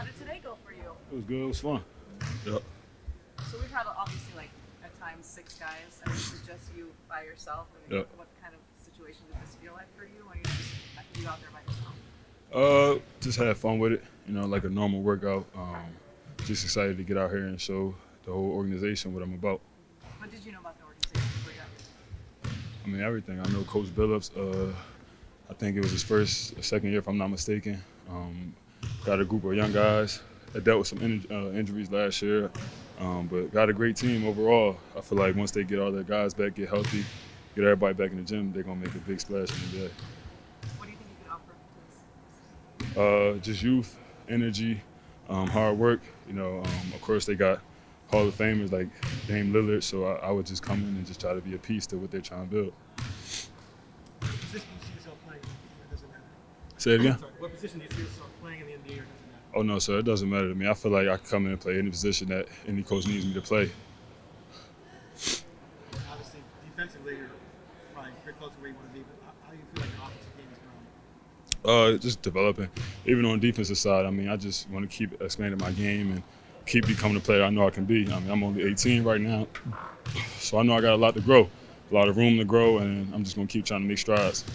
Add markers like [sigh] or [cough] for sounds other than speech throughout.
How did today go for you? It was good. It was fun. Yep. So we've had obviously like at times six guys, and this is just you by yourself. I mean, Yep. what kind of situation did this feel like for you when you just you out there by yourself? Uh, just had fun with it. You know, like a normal workout. Um, just excited to get out here and show the whole organization what I'm about. What did you know about the organization before you got here? I mean, everything. I know Coach Billups. Uh, I think it was his first, second year, if I'm not mistaken. Um, got a group of young guys that dealt with some in, uh, injuries last year, um, but got a great team overall. I feel like once they get all their guys back, get healthy, get everybody back in the gym, they're gonna make a big splash in the day. What do you think you could offer to? Uh, just youth, energy, um, hard work. You know, um, of course they got Hall of Famers like Dame Lillard, so I, I would just come in and just try to be a piece to what they're trying to build. Say it again. What position do you see yourself playing in the NBA or doesn't matter? Oh no, sir, it doesn't matter to me. I feel like I can come in and play any position that any coach needs me to play. Obviously, defensively, you're probably pretty close to where you want to be, but how, how do you feel like the offensive game is growing? Uh, just developing. Even on defensive side, I mean, I just want to keep expanding my game and keep becoming the player I know I can be. I mean, I'm only 18 right now, so I know I got a lot to grow, a lot of room to grow, and I'm just gonna keep trying to make strides.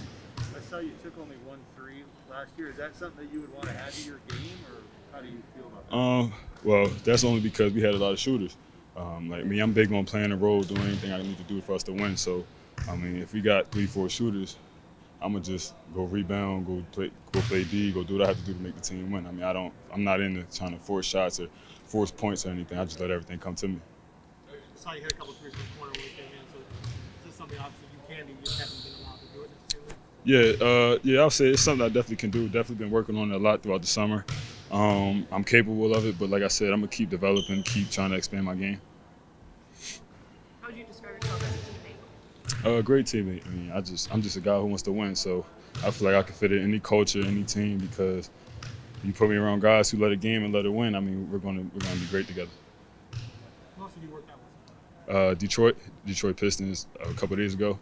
I saw you took only one three last year. Is that something that you would want to add to your game, or how do you feel about that? Um, well, that's only because we had a lot of shooters. Um, like me, I'm big on playing a role, doing anything I need to do for us to win. So, I mean, if we got three, four shooters, I'm gonna just go rebound, go play, go play D, go do what I have to do to make the team win. I mean, I don't, I'm not into trying to force shots or force points or anything. I just let everything come to me. I saw you hit a couple threes from the corner when you came in, so is this something obviously you can do, you just haven't been allowed to do it necessarily? Yeah, uh, yeah, I'll say it's something I definitely can do. Definitely been working on it a lot throughout the summer. Um, I'm capable of it, but like I said, I'm gonna keep developing, keep trying to expand my game. How would you describe yourself as a teammate? Uh, great teammate. I mean, I just I'm just a guy who wants to win. So I feel like I can fit in any culture, any team because you put me around guys who let a game and let it win. I mean, we're gonna we're gonna be great together. Who else did you work out with? Uh, Detroit, Detroit Pistons, a couple days ago.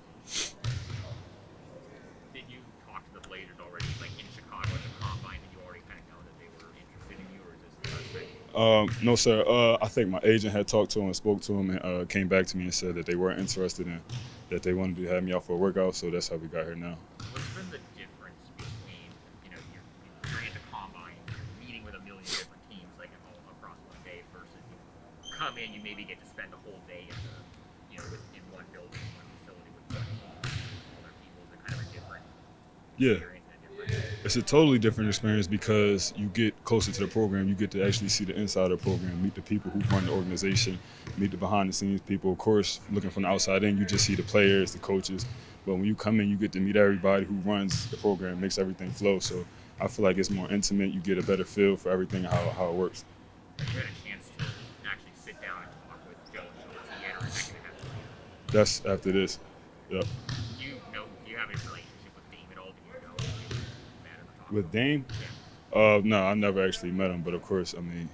Um, no, sir. Uh, I think my agent had talked to him and spoke to him and uh, came back to me and said that they weren't interested in that they wanted to have me out for a workout. So that's how we got here now. What's been the difference between, you know, you're, you're at the combine, you're meeting with a million different teams like all across one day versus you come in, you maybe get to spend the whole day in the, you know, with, in one building, one facility with one other people. Is it kind of a different Yeah. experience and a different It's a totally different experience because you get closer to the program. You get to actually see the inside of the program, meet the people who run the organization, meet the behind the scenes people. Of course, looking from the outside in, you just see the players, the coaches. But when you come in, you get to meet everybody who runs the program, makes everything flow. So I feel like it's more intimate. You get a better feel for everything, how, how it works. you had a chance to actually sit down and talk with Joe and Joe Theater and that kind of have That's after this. Yep. You know, you have a relationship with Dame at all? Do you know, do you met him or talk With? Dame? Uh, no, I never actually met him, but of course, I mean,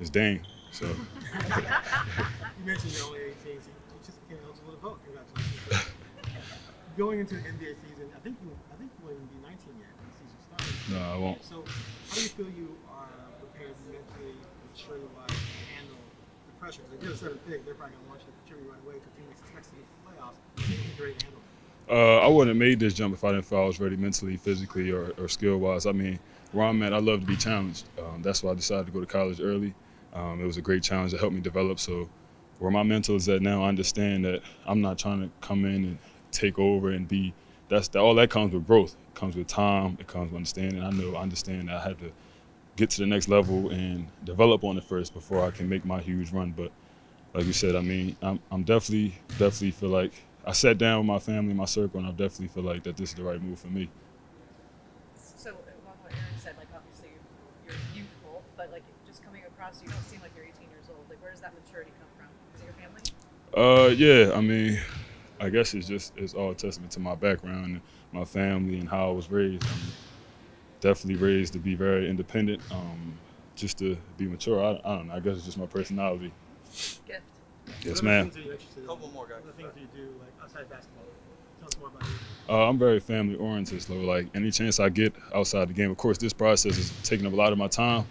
it's Dame. So [laughs] You mentioned you're only 18, so you just became eligible to vote. Congratulations. Going into the NBA season, I think you, I think you won't even be 19 yet when the season starts. no, I won't. So, how do you feel you are prepared mentally, maturity-wise, to handle the pressure? Because if you're a certain big, they're probably going to want you to contribute right away because team expects to get to the playoffs. You're ready to handle. Uh, I wouldn't have made this jump if I didn't feel I was ready mentally, physically, or, or skill wise. I mean, where I'm at, I love to be challenged. Um, that's why I decided to go to college early. Um, it was a great challenge that helped me develop. So, where my mental is at now, I understand that I'm not trying to come in and take over and be. That's that, all that comes with growth. It comes with time. It comes with understanding. I know, I understand that I have to get to the next level and develop on it first before I can make my huge run. But like you said, I mean, I'm, I'm definitely, definitely feel like I sat down with my family, my circle, and I definitely feel like that this is the right move for me. So what Aaron said, like obviously you're youthful, but like just coming across, you don't seem like you're 18 years old. Like where does that maturity come from? Is it your family? Uh, yeah, I mean, I guess it's just it's all a testament to my background and my family and how I was raised. I'm definitely raised to be very independent, um, just to be mature. I, I don't know. I guess it's just my personality. Gift. Yes, ma'am. things are you interested in? Couple more, guys. What other things you do like outside of basketball? Tell us more about you. Uh, I'm very family oriented. So like any chance I get outside the game, of course, this process is taking up a lot of my time.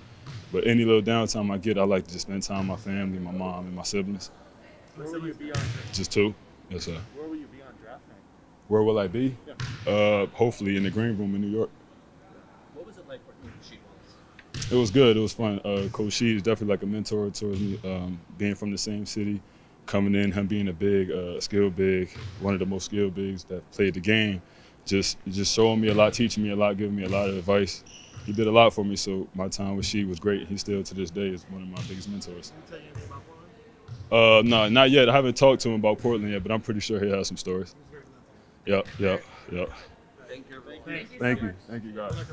But any little downtime I get, I like to just spend time with my family, my mom, and my siblings. Where will you be on? Just two. Yes, sir. Where will you be on draft night? Where will I be? Yeah. Uh, hopefully in the green room in New York. What was it like working with Wallace? It was good. It was fun. Uh, Coach Sheed is definitely like a mentor towards me. Um, being from the same city, coming in, him being a big, uh, skilled big, one of the most skilled bigs that played the game, just just showing me a lot, teaching me a lot, giving me a lot of advice. He did a lot for me. So my time with Sheed was great. He still to this day is one of my biggest mentors. Can you tell you anything about Portland? Uh, no, not yet. I haven't talked to him about Portland yet, but I'm pretty sure he has some stories. Who's very lovely. Yep, yep, yep. Thank you. Thank you Thank you. much. Thank you, guys.